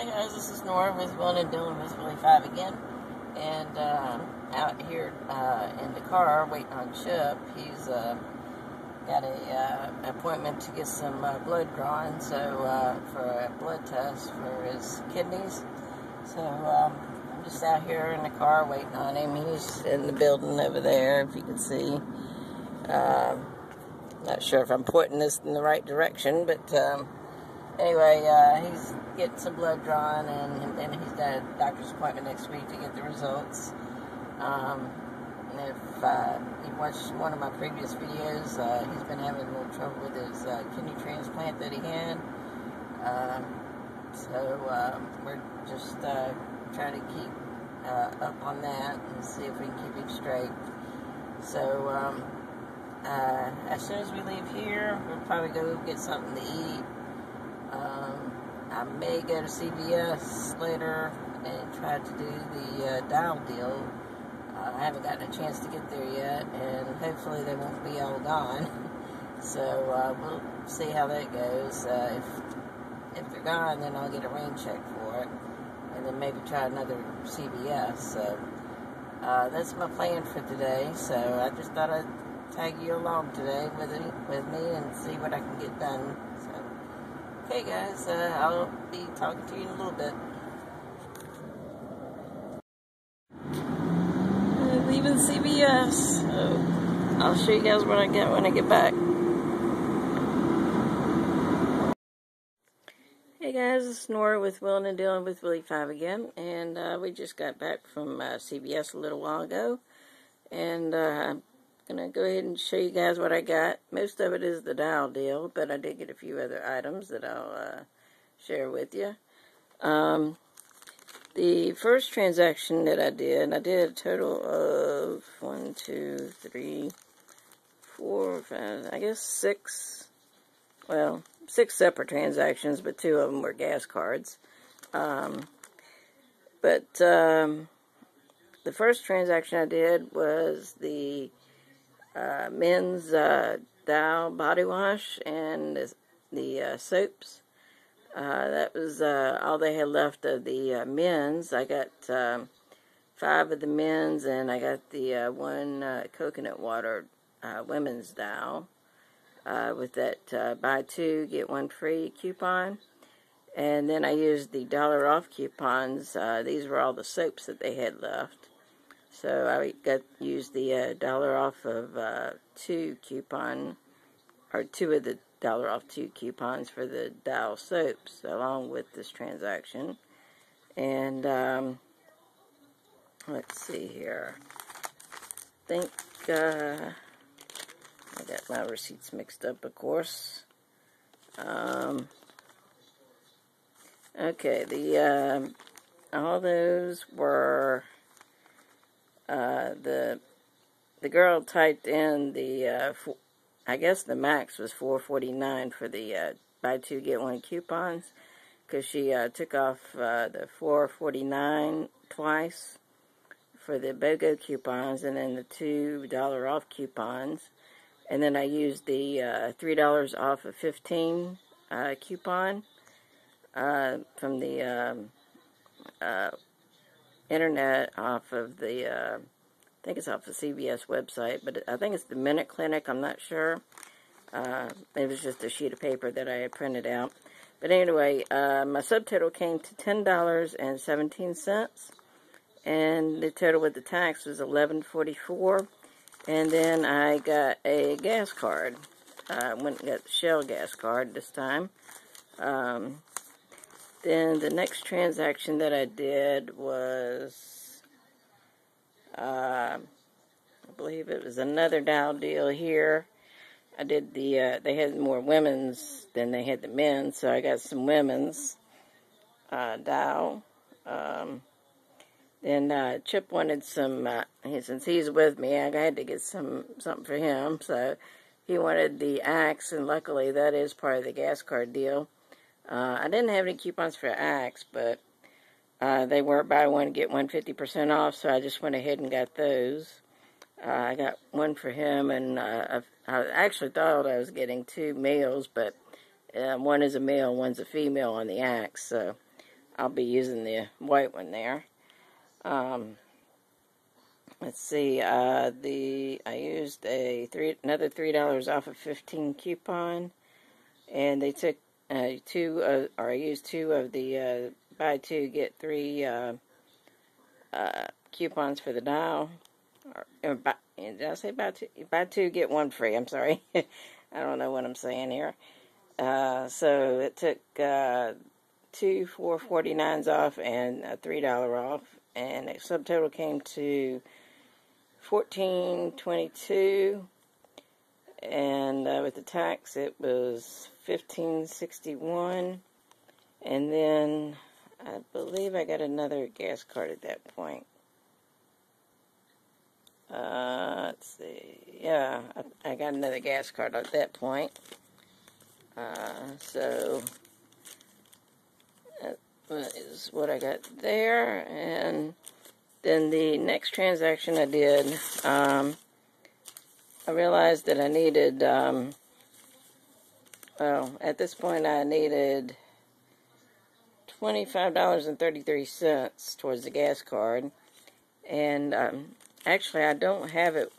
Hey guys, this is Nora with Will and Dylan with Wheely 5 again. And uh, out here uh, in the car waiting on Chip. He's uh, got a uh, appointment to get some uh, blood drawn so uh, for a blood test for his kidneys. So um, I'm just out here in the car waiting on him. He's in the building over there, if you can see. Um, not sure if I'm pointing this in the right direction, but um, anyway, uh, he's getting some blood drawn, and then he's got a doctor's appointment next week to get the results. Um, and if uh, you watched one of my previous videos, uh, he's been having a little trouble with his uh, kidney transplant that he had. Um, so um, we're just uh, trying to keep uh, up on that and see if we can keep him straight. So um, uh, as soon as we leave here, we'll probably go get something to eat. I may go to CVS later and try to do the uh, dial deal. Uh, I haven't gotten a chance to get there yet, and hopefully they won't be all gone. so uh, we'll see how that goes. Uh, if if they're gone, then I'll get a rain check for it, and then maybe try another CVS. So uh, that's my plan for today. So I just thought I'd tag you along today with it, with me and see what I can get done. Okay, guys, uh, I'll be talking to you in a little bit. Uh, leaving CVS, so I'll show you guys what I get when I get back. Hey guys, it's Nora with Will and Dylan with Wheely Five again, and uh, we just got back from uh, CVS a little while ago, and uh, gonna go ahead and show you guys what I got. Most of it is the dial deal, but I did get a few other items that I'll uh, share with you. Um, the first transaction that I did, I did a total of one, two, three, four, five, I guess six, well, six separate transactions, but two of them were gas cards. Um, but um, the first transaction I did was the uh, men's uh, Dial body wash and the, the uh, soaps. Uh, that was uh, all they had left of the men's. I got um, five of the men's, and I got the one coconut water women's Dial with that buy two get one free coupon. And then I used the dollar off coupons. these were all the soaps that they had left. So I got used the uh, dollar off of uh, two coupon, or two of the dollar off two coupons for the Dial soaps along with this transaction. And um, let's see here. I think uh, I got my receipts mixed up, of course. Um, okay, the um, all those were uh, the the girl typed in the uh, I guess the max was 449 for the uh, buy two get one coupons because she uh, took off uh, the 449 twice for the BOGO coupons and then the two dollar off coupons. And then I used the three dollars off of 15 coupon from the um, internet off of the, uh, I think it's off the CVS website, but I think it's the Minute Clinic, I'm not sure. Uh, it was just a sheet of paper that I had printed out. But anyway, uh, my subtotal came to $10.17, and the total with the tax was $11.44. And then I got a gas card. I went and got the Shell gas card this time. Um, then the next transaction that I did was, uh, I believe it was another Dial deal here. I did the, uh, they had more women's than they had the men, so I got some women's uh, Dial. Um, then uh, Chip wanted some, uh, since he's with me, I had to get some something for him, so he wanted the Axe, and luckily that is part of the gas card deal. Uh, I didn't have any coupons for Axe, but uh, they were buy one, to get one 50% off, so I just went ahead and got those. Uh, I got one for him, and uh, I, actually thought I was getting two males, but uh, one is a male, one's a female on the Axe, so I'll be using the white one there. Um, let's see. Uh, the I used a three another three dollars off of fifteen coupon, and they took uh, two uh, or I used two of the uh, buy two get three uh, uh, coupons for the dial. Or, or buy, did I say buy two? Buy two get one free. I'm sorry. I don't know what I'm saying here. So it took two four forty nines off and a three dollar off, and the subtotal came to fourteen twenty two, and uh, with the tax it was fifteen sixty one, and then I believe I got another gas card at that point. Uh, let's see. Yeah, I, I, got another gas card at that point. Uh, so that is what I got there. And then the next transaction I did, um, I realized that I needed, um, well, at this point I needed $25.33 towards the gas card. And um, Actually, I don't have it.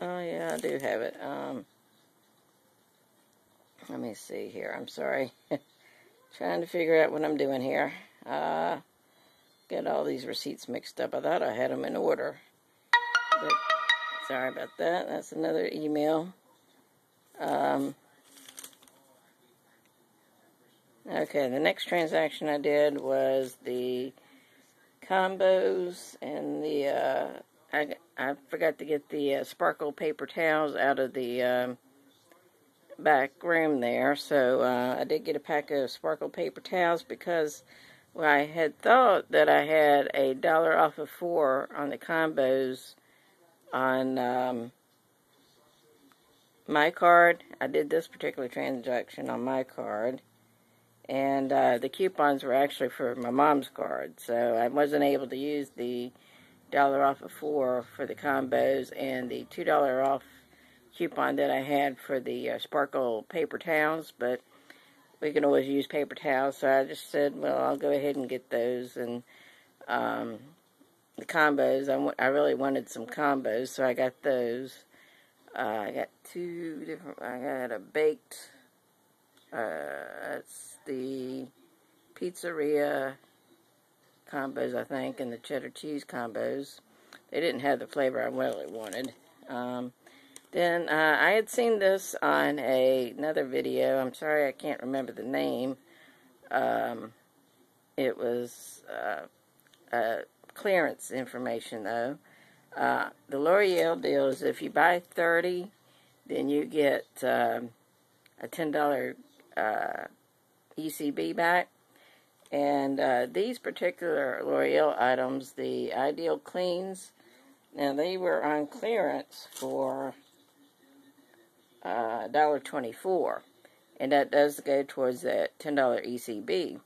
Oh, yeah, I do have it. Um, let me see here. I'm sorry. Trying to figure out what I'm doing here. Uh, get all these receipts mixed up. I thought I had them in order. Sorry about that. That's another email. Um, okay, the next transaction I did was the combos and the uh, I, I forgot to get the uh, sparkle paper towels out of the um, back room there. So uh, I did get a pack of sparkle paper towels because well, I had thought that I had a dollar off of four on the combos on um, my card. I did this particular transaction on my card. And uh, the coupons were actually for my mom's card. So I wasn't able to use the dollar off of four for the combos and the two dollar off coupon that I had for the uh, sparkle paper towels, but we can always use paper towels, so I just said, well, I'll go ahead and get those, and um, the combos, I, I really wanted some combos, so I got those. Uh, I got two different, I got a baked, uh, it's the pizzeria combos, I think, and the cheddar cheese combos. They didn't have the flavor I really wanted. Um, then uh, I had seen this on a, another video. I'm sorry I can't remember the name. Um, it was uh, uh, clearance information, though. Uh, the L'Oreal deal is if you buy 30, then you get um, a $10 uh, ECB back. And uh, these particular L'Oreal items, the Ideal Cleans, now they were on clearance for uh, $1.24. And that does go towards that $10 ECB.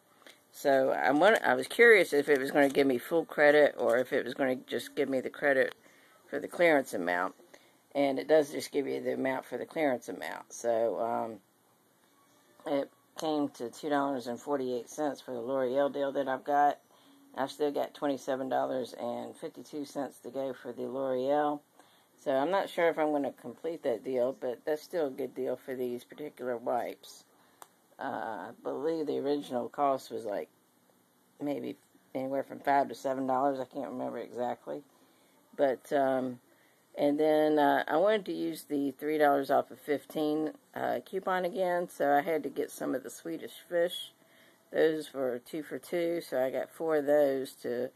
So I'm I was curious if it was going to give me full credit or if it was going to just give me the credit for the clearance amount. And it does just give you the amount for the clearance amount. So um, it came to $2.48 for the L'Oreal deal that I've got. I've still got $27.52 to go for the L'Oreal. So I'm not sure if I'm going to complete that deal, but that's still a good deal for these particular wipes. I believe the original cost was like maybe anywhere from 5 to $7. I can't remember exactly. But um, and then uh, I wanted to use the $3 off of 15 uh, coupon again, so I had to get some of the Swedish fish. Those were two for two, so I got four of those to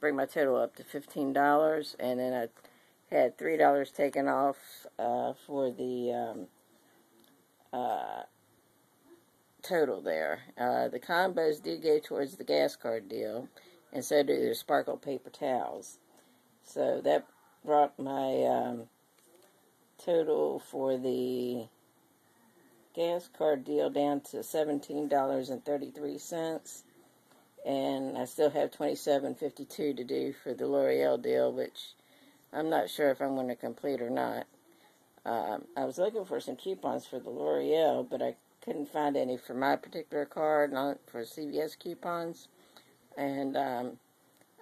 bring my total up to $15. And then I had $3 taken off uh, for the um, uh, total there. Uh, the combos did go towards the gas card deal, and so do the sparkle paper towels. So that brought my um, total for the gas card deal down to $17.33 and I still have $27.52 to do for the L'Oreal deal which I'm not sure if I'm going to complete or not. Um, I was looking for some coupons for the L'Oreal but I couldn't find any for my particular card, not for CVS coupons. and um,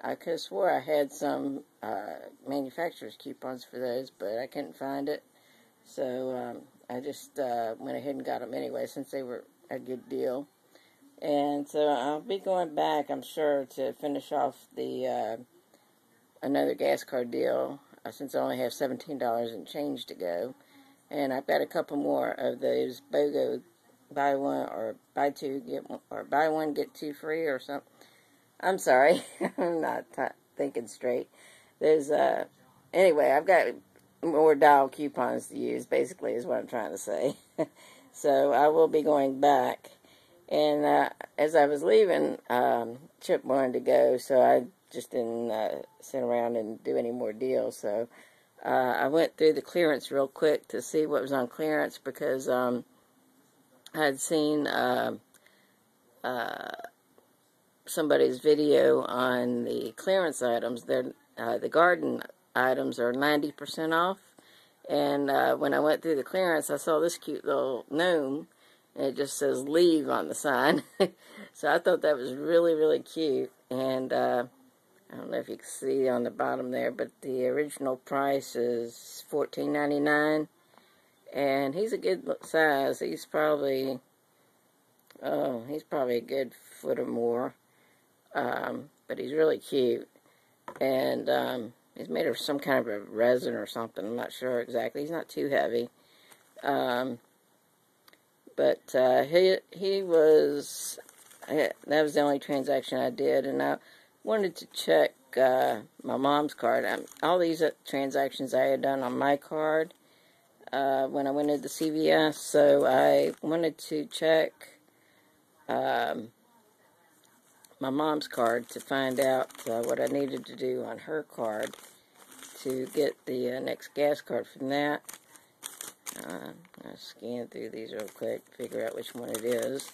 I could have swore I had some uh, manufacturer's coupons for those, but I couldn't find it. So um, I just uh, went ahead and got them anyway since they were a good deal. And so I'll be going back, I'm sure, to finish off the uh, another gas card deal uh, since I only have $17 and change to go. And I've got a couple more of those BOGO buy one or buy two get one, or buy one get two free or something. I'm sorry, I'm not thinking straight. There's uh anyway, I've got more dial coupons to use. Basically, is what I'm trying to say. so I will be going back. And uh, as I was leaving, um, Chip wanted to go, so I just didn't uh, sit around and do any more deals. So uh, I went through the clearance real quick to see what was on clearance because um, had seen uh, uh, somebody's video on the clearance items. Uh, the garden items are 90% off. And uh, when I went through the clearance, I saw this cute little gnome. And it just says leave on the sign. so I thought that was really, really cute. And uh, I don't know if you can see on the bottom there, but the original price is $14.99. And he's a good size. He's probably, oh, he's probably a good foot or more. Um, but he's really cute. And um, he's made of some kind of a resin or something. I'm not sure exactly. He's not too heavy. Um, but uh, he he was that was the only transaction I did, and I wanted to check uh, my mom's card. Um, all these transactions I had done on my card uh, when I went into CVS, so I wanted to check um, my mom's card to find out uh, what I needed to do on her card to get the uh, next gas card from that. Uh, I'll scan through these real quick, figure out which one it is.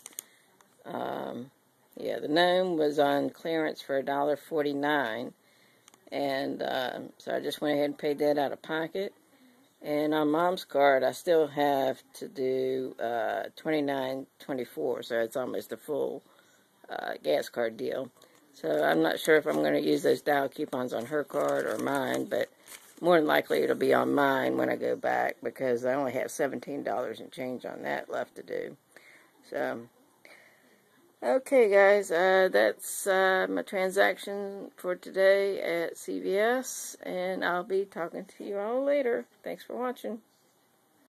Um, yeah, the gnome was on clearance for $1.49. And uh, so I just went ahead and paid that out of pocket. And on mom's card, I still have to do uh, 29.24, so it's almost a full uh, gas card deal. So I'm not sure if I'm going to use those dial coupons on her card or mine, but more than likely it'll be on mine when I go back because I only have $17 and change on that left to do. So Okay, guys, uh, that's uh, my transaction for today at CVS, and I'll be talking to you all later. Thanks for watching.